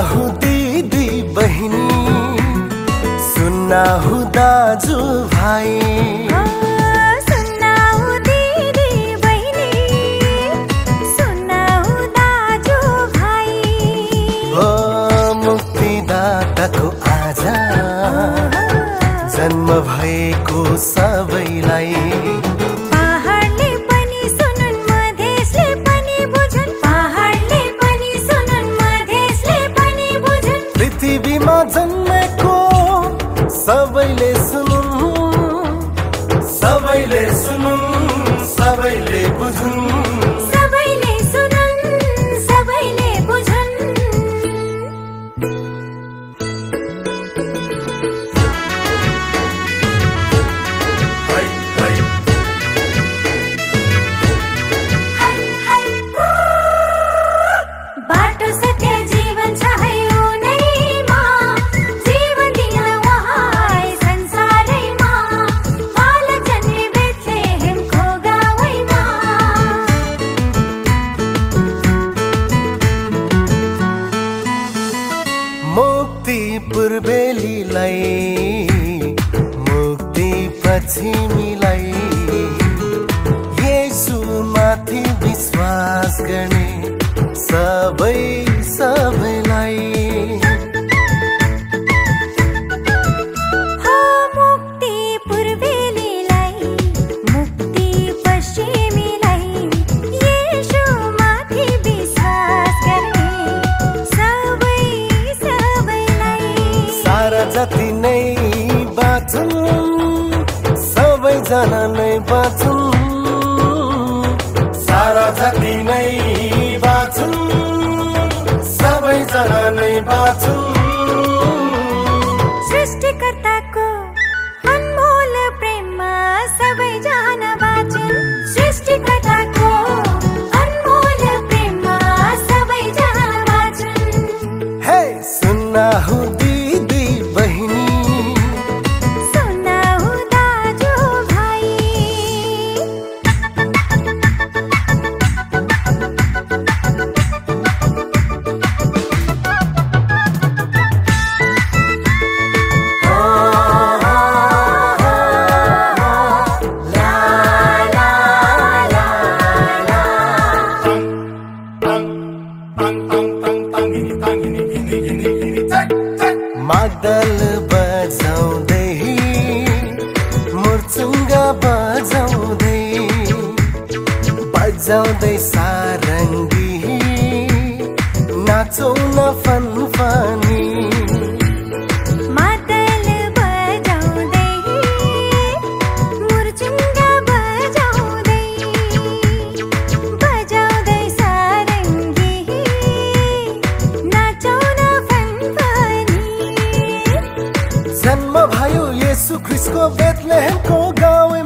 हो दिदी बहिनी सुन्ना हो दाजु भाइ। मुक्तिदाताको आज। जन्म भएको सबैलाई सबैले सुनुन् सबैले सुनुन् सबैले बुझुन् पूर्वेलीलाई मुक्ति पश्चिमीलाई। सबैजना नै बाँचुन् सारा जति नै बाँचुन् सबैजना नै बाँचुन् सृष्टिकर्ताको अनमोल प्रेममा सबैजना बाँचुन् सृष्टिकर्ताको अनमोल प्रेममा सबैजना बाँचुन् हे सुन्ना हो मादल बजाउँदै मुर्चुङ्ग बजाउँदै बजाउँदै सारङ्गी नाचौ न फनफनी। मादल जन्म भयो येसु क्रिस्को बेतलेहमको गाउँ